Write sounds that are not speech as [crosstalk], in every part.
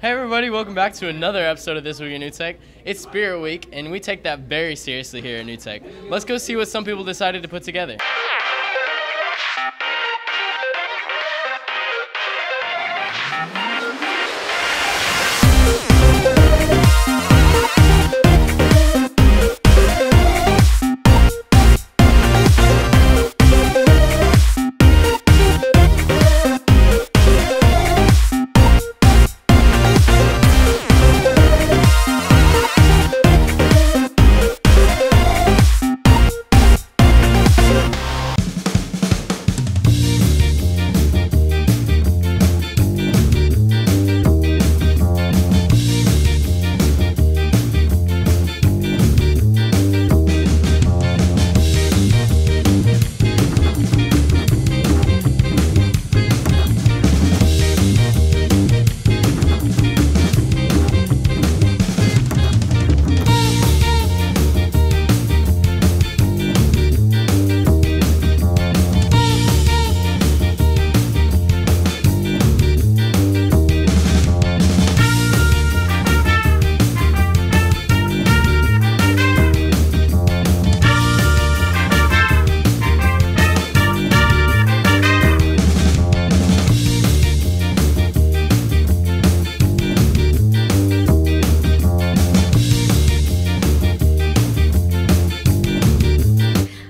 Hey everybody, welcome back to another episode of This Week in New Tech. It's Spirit Week, and we take that very seriously here at New Tech. Let's go see what some people decided to put together.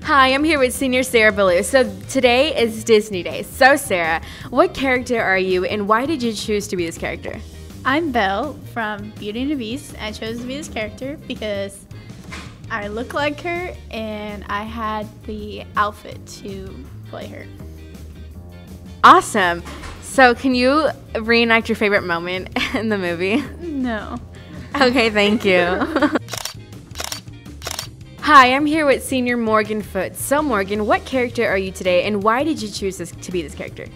Hi, I'm here with senior Sarah Ballou. So today is Disney Day. So Sarah, what character are you and why did you choose to be this character? I'm Belle from Beauty and the Beast. I chose to be this character because I look like her and I had the outfit to play her. Awesome. So can you reenact your favorite moment [laughs] in the movie? No. Okay, thank you. [laughs] Hi, I'm here with senior Morgan Foot. So Morgan, what character are you today and why did you choose this to be this character?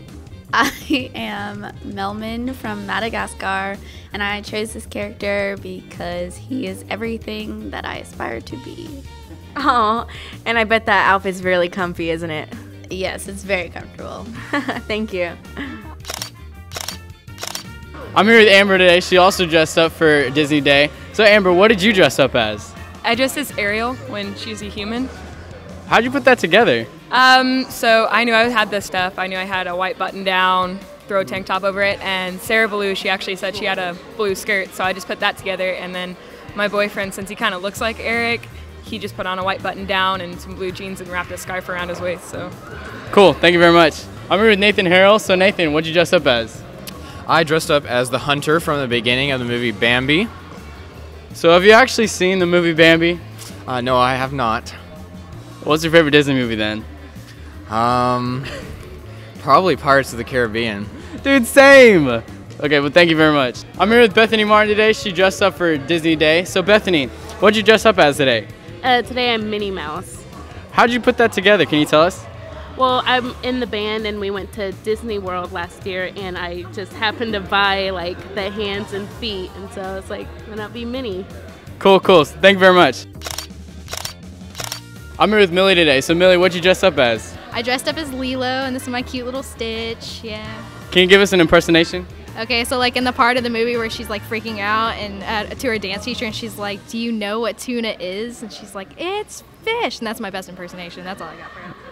I am Melman from Madagascar, and I chose this character because he is everything that I aspire to be. Oh, and I bet that outfit's really comfy, isn't it? Yes, it's very comfortable. [laughs] Thank you. I'm here with Amber today. She also dressed up for Disney Day. So Amber, what did you dress up as? I dressed as Ariel when she's a human. How'd you put that together? Um, so I knew I had this stuff. I knew I had a white button down, throw a tank top over it, and Sarah Ballou, she actually said she had a blue skirt, so I just put that together. And then my boyfriend, since he kind of looks like Eric, he just put on a white button down and some blue jeans and wrapped a scarf around his waist. So Cool, thank you very much. I'm here with Nathan Harrell. So Nathan, what'd you dress up as? I dressed up as the hunter from the beginning of the movie Bambi. So have you actually seen the movie Bambi? Uh, no, I have not. What's your favorite Disney movie then? Um, probably Pirates of the Caribbean. Dude, same. Okay, well, thank you very much. I'm here with Bethany Martin today. She dressed up for Disney Day. So, Bethany, what'd you dress up as today? Uh, today I'm Minnie Mouse. How'd you put that together? Can you tell us? Well, I'm in the band and we went to Disney World last year and I just happened to buy like the hands and feet and so it's like, why not be Minnie? Cool, cool. Thank you very much. I'm here with Millie today. So, Millie, what'd you dress up as? I dressed up as Lilo, and this is my cute little Stitch. Yeah. Can you give us an impersonation? Okay, so like in the part of the movie where she's like freaking out and uh, to her dance teacher, and she's like, "Do you know what tuna is?" And she's like, "It's fish," and that's my best impersonation. That's all I got for you.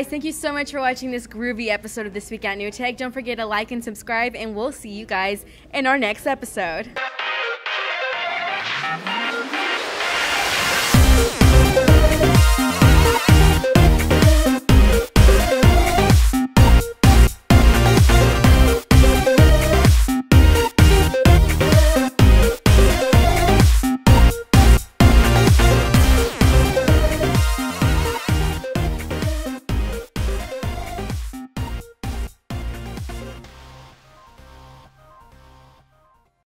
Thank you so much for watching this groovy episode of This Week at New Tech. Don't forget to like and subscribe, and we'll see you guys in our next episode.